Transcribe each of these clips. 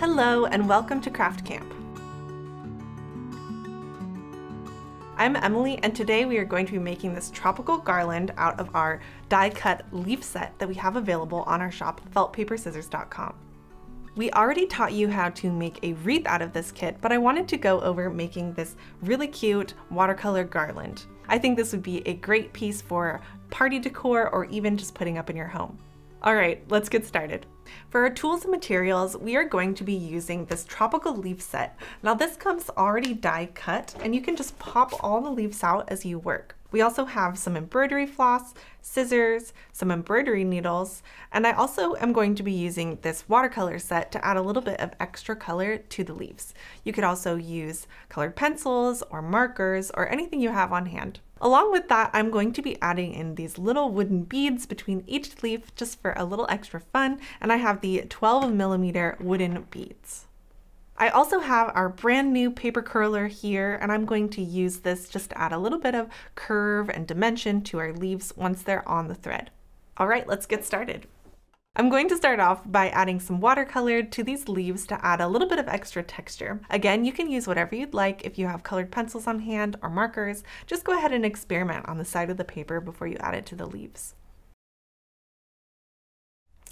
Hello and welcome to Craft Camp. I'm Emily and today we are going to be making this tropical garland out of our die cut leaf set that we have available on our shop feltpaperscissors.com. We already taught you how to make a wreath out of this kit, but I wanted to go over making this really cute watercolor garland. I think this would be a great piece for party decor or even just putting up in your home. All right, let's get started. For our tools and materials, we are going to be using this tropical leaf set. Now this comes already die cut and you can just pop all the leaves out as you work. We also have some embroidery floss, scissors, some embroidery needles, and I also am going to be using this watercolor set to add a little bit of extra color to the leaves. You could also use colored pencils or markers or anything you have on hand. Along with that, I'm going to be adding in these little wooden beads between each leaf just for a little extra fun, and I have the 12 millimeter wooden beads. I also have our brand new paper curler here, and I'm going to use this just to add a little bit of curve and dimension to our leaves once they're on the thread. All right, let's get started. I'm going to start off by adding some watercolor to these leaves to add a little bit of extra texture. Again, you can use whatever you'd like if you have colored pencils on hand or markers. Just go ahead and experiment on the side of the paper before you add it to the leaves.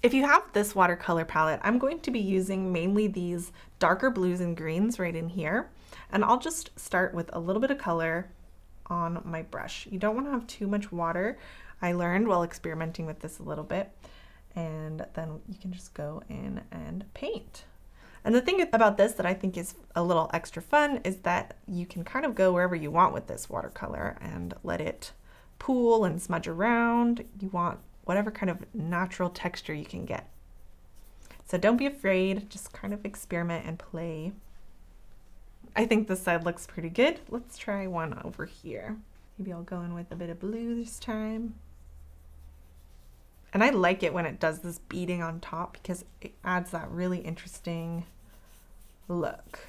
If you have this watercolor palette, I'm going to be using mainly these darker blues and greens right in here. And I'll just start with a little bit of color on my brush. You don't want to have too much water. I learned while experimenting with this a little bit and then you can just go in and paint. And the thing about this that I think is a little extra fun is that you can kind of go wherever you want with this watercolor and let it pool and smudge around. You want whatever kind of natural texture you can get. So don't be afraid, just kind of experiment and play. I think this side looks pretty good. Let's try one over here. Maybe I'll go in with a bit of blue this time. And I like it when it does this beading on top because it adds that really interesting look.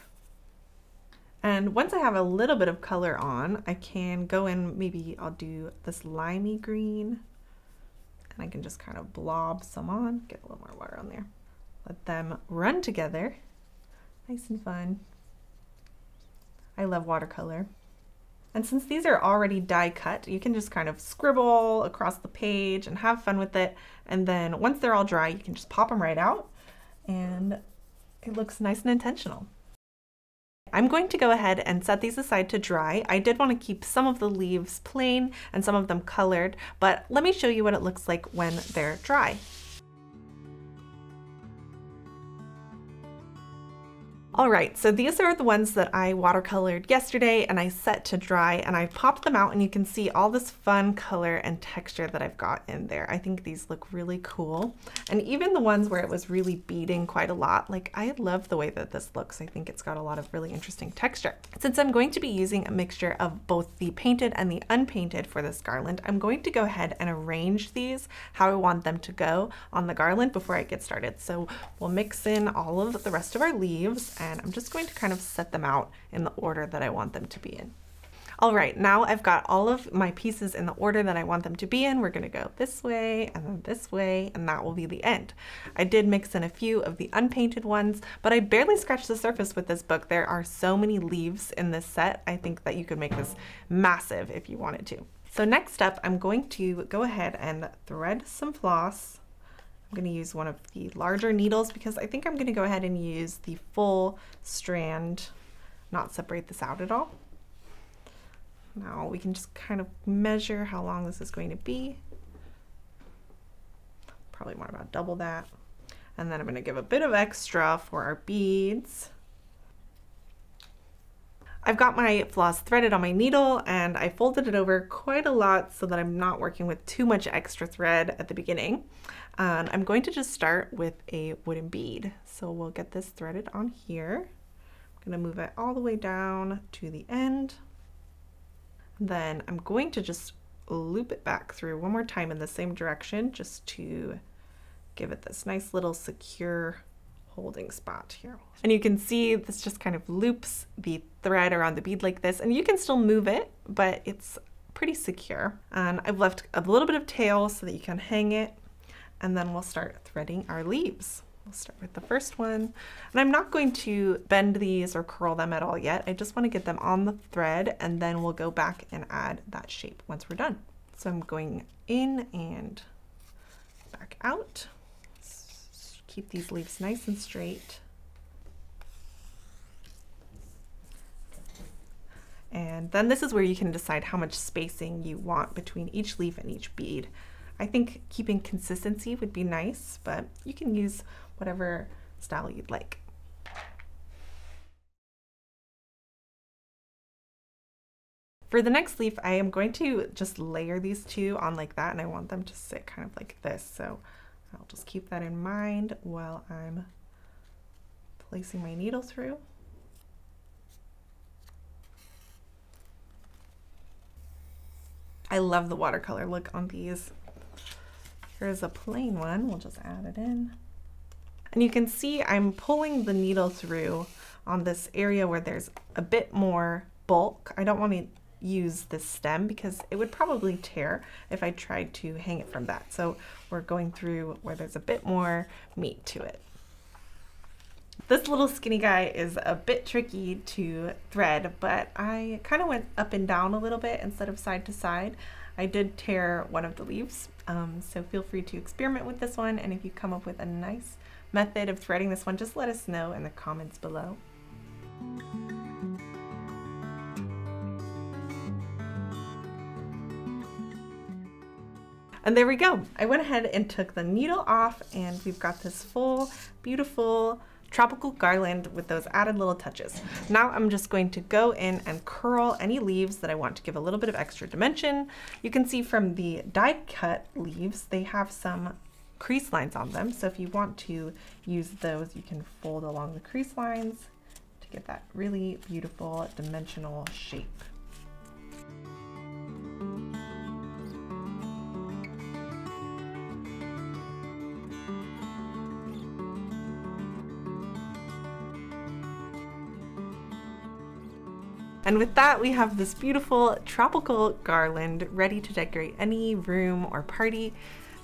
And once I have a little bit of color on, I can go in, maybe I'll do this limey green and I can just kind of blob some on, get a little more water on there. Let them run together. Nice and fun. I love watercolor. And since these are already die cut, you can just kind of scribble across the page and have fun with it. And then once they're all dry, you can just pop them right out and it looks nice and intentional. I'm going to go ahead and set these aside to dry. I did want to keep some of the leaves plain and some of them colored, but let me show you what it looks like when they're dry. All right, so these are the ones that I watercolored yesterday and I set to dry and I popped them out and you can see all this fun color and texture that I've got in there. I think these look really cool. And even the ones where it was really beading quite a lot, like I love the way that this looks. I think it's got a lot of really interesting texture. Since I'm going to be using a mixture of both the painted and the unpainted for this garland, I'm going to go ahead and arrange these how I want them to go on the garland before I get started. So we'll mix in all of the rest of our leaves and I'm just going to kind of set them out in the order that I want them to be in. All right, now I've got all of my pieces in the order that I want them to be in. We're gonna go this way and then this way, and that will be the end. I did mix in a few of the unpainted ones, but I barely scratched the surface with this book. There are so many leaves in this set. I think that you could make this massive if you wanted to. So next up, I'm going to go ahead and thread some floss I'm going to use one of the larger needles because I think I'm going to go ahead and use the full strand, not separate this out at all. Now we can just kind of measure how long this is going to be. Probably want about double that. And then I'm going to give a bit of extra for our beads. I've got my floss threaded on my needle and I folded it over quite a lot so that I'm not working with too much extra thread at the beginning. And I'm going to just start with a wooden bead. So we'll get this threaded on here. I'm gonna move it all the way down to the end. Then I'm going to just loop it back through one more time in the same direction just to give it this nice little secure holding spot here. And you can see this just kind of loops the thread around the bead like this and you can still move it, but it's pretty secure. And I've left a little bit of tail so that you can hang it and then we'll start threading our leaves. We'll start with the first one. And I'm not going to bend these or curl them at all yet. I just want to get them on the thread and then we'll go back and add that shape once we're done. So I'm going in and back out. Keep these leaves nice and straight. And then this is where you can decide how much spacing you want between each leaf and each bead. I think keeping consistency would be nice, but you can use whatever style you'd like. For the next leaf, I am going to just layer these two on like that, and I want them to sit kind of like this. So I'll just keep that in mind while I'm placing my needle through. I love the watercolor look on these. Here's a plain one, we'll just add it in. And you can see I'm pulling the needle through on this area where there's a bit more bulk. I don't want to use this stem because it would probably tear if I tried to hang it from that. So we're going through where there's a bit more meat to it. This little skinny guy is a bit tricky to thread, but I kind of went up and down a little bit instead of side to side. I did tear one of the leaves, um, so feel free to experiment with this one, and if you come up with a nice method of threading this one, just let us know in the comments below. And there we go. I went ahead and took the needle off and we've got this full, beautiful tropical garland with those added little touches. Now I'm just going to go in and curl any leaves that I want to give a little bit of extra dimension. You can see from the die cut leaves, they have some crease lines on them. So if you want to use those, you can fold along the crease lines to get that really beautiful dimensional shape. And with that, we have this beautiful tropical garland ready to decorate any room or party.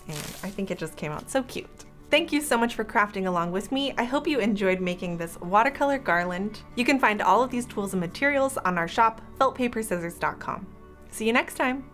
And I think it just came out so cute. Thank you so much for crafting along with me. I hope you enjoyed making this watercolor garland. You can find all of these tools and materials on our shop, feltpaperscissors.com. See you next time.